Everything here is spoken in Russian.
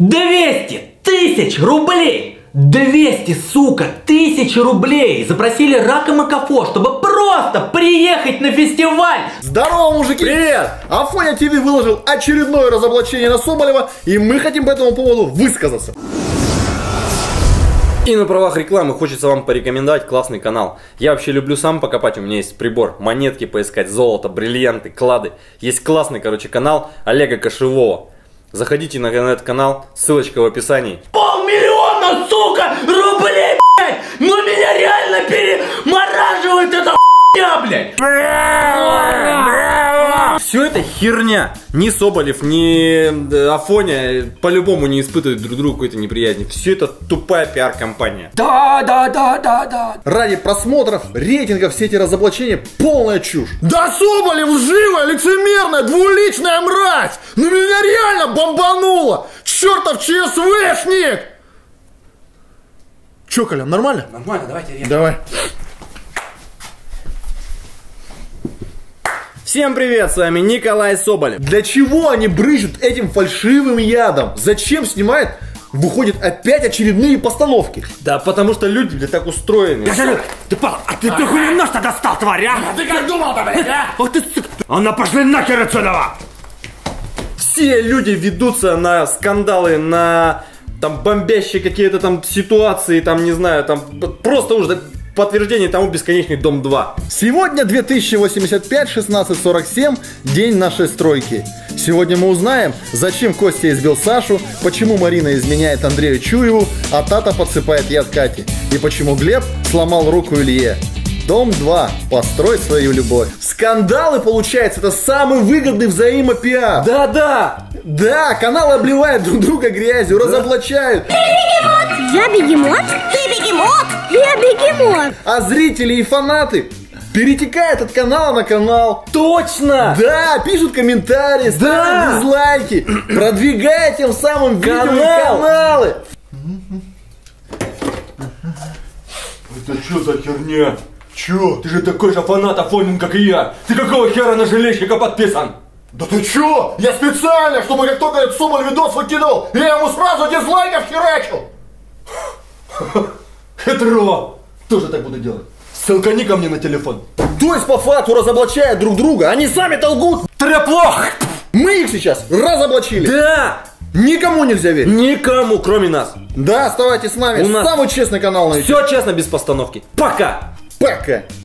200 тысяч рублей! 200, сука, тысяч рублей запросили Рака Макафо, чтобы просто приехать на фестиваль! Здорово, мужики! Привет! Афоня ТВ выложил очередное разоблачение на Соболева, и мы хотим по этому поводу высказаться. И на правах рекламы хочется вам порекомендовать классный канал. Я вообще люблю сам покопать, у меня есть прибор, монетки поискать, золото, бриллианты, клады. Есть классный, короче, канал Олега Кошевого. Заходите на этот канал, ссылочка в описании. Полмиллиона, сука, рублей, блядь! Ну меня реально перемораживает эта хуйня, блядь! Все это херня. Ни Соболев, ни э, Афоня по-любому не испытывают друг другу какой-то неприязни. Все это тупая пиар-компания. Да, да, да, да, да. Ради просмотров, рейтингов все эти разоблачения полная чушь. Да Соболев лживая, лицемерная, двуличная мразь! Ну меня реально бомбануло! Чертов ЧСВшник! Че, Коля, нормально? Нормально, давайте Давай. Всем привет, с вами Николай Соболев. Для чего они брызжут этим фальшивым ядом? Зачем снимают? Выходят опять очередные постановки. Да потому что люди бля, так устроены. Ты, Пал, а ты, ты хули нос-то достал, тварь, а? Ты как думал-то, блядь, а? Ох ты, сука! А ну пошли нахер отсюда! Все люди ведутся на скандалы, на там бомбящие какие-то там ситуации, там не знаю, там просто уже подтверждение тому бесконечный дом 2. Сегодня 2085-1647, день нашей стройки. Сегодня мы узнаем, зачем Костя избил Сашу, почему Марина изменяет Андрею Чуеву, а Тата подсыпает яд Кате, и почему Глеб сломал руку Илье. Дом 2. Построй свою любовь. Скандалы, получается, это самый выгодный взаимопиар. Да-да! Да, каналы обливают друг друга грязью, разоблачают. Я бегемот? Ты бегемот? Я бегемот. А зрители и фанаты перетекают от канала на канал. Точно! Да, пишут комментарии, ставят дизлайки, продвигая тем самым Канал. каналы. Это что за херня? Чё? Ты же такой же фанат Афонин, как и я! Ты какого хера на жилищника подписан? Да ты чё? Я специально, чтобы как только этот Соболь видос выкидывал, я ему сразу дизлайков херачил. Хитро! Тоже так буду делать. Ссылка не ко мне на телефон. То есть по факту разоблачают друг друга, они сами толгут. Треплох! Мы их сейчас разоблачили. Да! Никому нельзя верить. Никому, кроме нас. Да, оставайтесь с нами. У нас- Самый честный канал на YouTube. Все честно, без постановки. Пока! Пока.